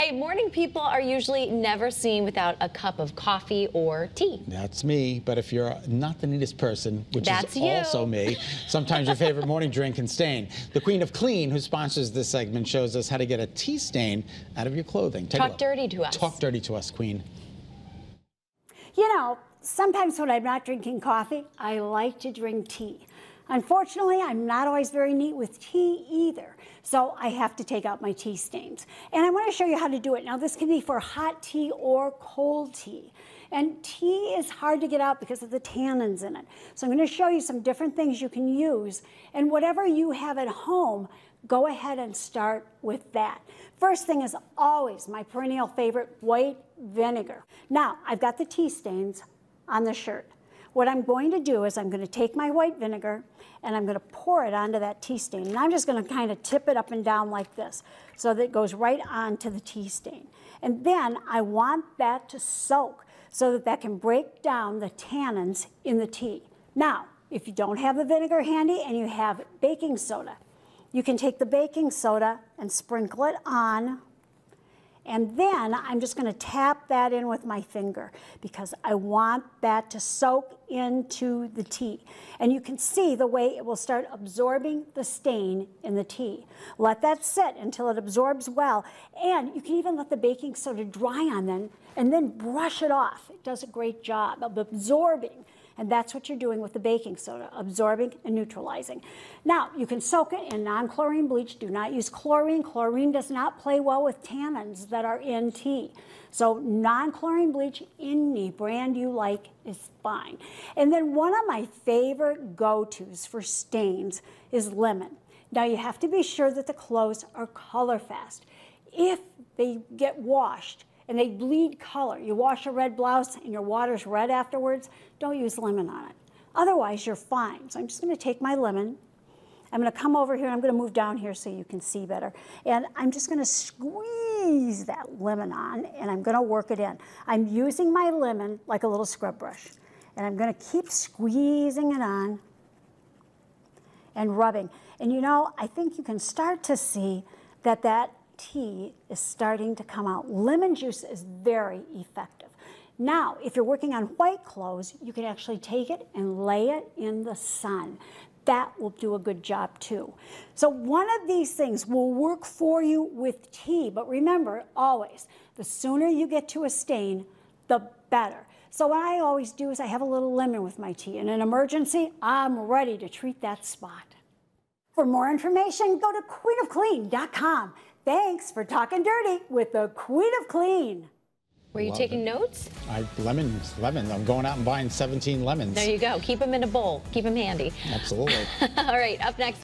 Hey, morning people are usually never seen without a cup of coffee or tea. That's me, but if you're not the neatest person, which That's is you. also me, sometimes your favorite morning drink can stain. The Queen of Clean, who sponsors this segment, shows us how to get a tea stain out of your clothing. Take Talk dirty to us. Talk dirty to us, Queen. You know, sometimes when I'm not drinking coffee, I like to drink tea. Unfortunately, I'm not always very neat with tea either, so I have to take out my tea stains. And I want to show you how to do it. Now, this can be for hot tea or cold tea. And tea is hard to get out because of the tannins in it. So I'm going to show you some different things you can use. And whatever you have at home, go ahead and start with that. First thing is always my perennial favorite, white vinegar. Now, I've got the tea stains on the shirt. What I'm going to do is I'm going to take my white vinegar and I'm going to pour it onto that tea stain. And I'm just going to kind of tip it up and down like this so that it goes right onto the tea stain. And then I want that to soak so that that can break down the tannins in the tea. Now, if you don't have the vinegar handy and you have baking soda, you can take the baking soda and sprinkle it on and then I'm just going to tap that in with my finger because I want that to soak into the tea. And you can see the way it will start absorbing the stain in the tea. Let that sit until it absorbs well. And you can even let the baking soda dry on then and then brush it off. It does a great job of absorbing and that's what you're doing with the baking soda, absorbing and neutralizing. Now, you can soak it in non-chlorine bleach. Do not use chlorine. Chlorine does not play well with tannins that are in tea. So non-chlorine bleach, any brand you like is fine. And then one of my favorite go-tos for stains is lemon. Now you have to be sure that the clothes are color fast. If they get washed, and they bleed color. You wash a red blouse and your water's red afterwards, don't use lemon on it. Otherwise, you're fine. So I'm just going to take my lemon. I'm going to come over here. I'm going to move down here so you can see better. And I'm just going to squeeze that lemon on and I'm going to work it in. I'm using my lemon like a little scrub brush. And I'm going to keep squeezing it on and rubbing. And you know, I think you can start to see that that tea is starting to come out. Lemon juice is very effective. Now, if you're working on white clothes, you can actually take it and lay it in the sun. That will do a good job too. So one of these things will work for you with tea, but remember always, the sooner you get to a stain, the better. So what I always do is I have a little lemon with my tea. In an emergency, I'm ready to treat that spot. For more information, go to queenofclean.com. Thanks for talking dirty with the Queen of Clean. Were you Love taking it. notes? I lemons, lemons. I'm going out and buying 17 lemons. There you go. Keep them in a bowl. Keep them handy. Absolutely. All right, up next.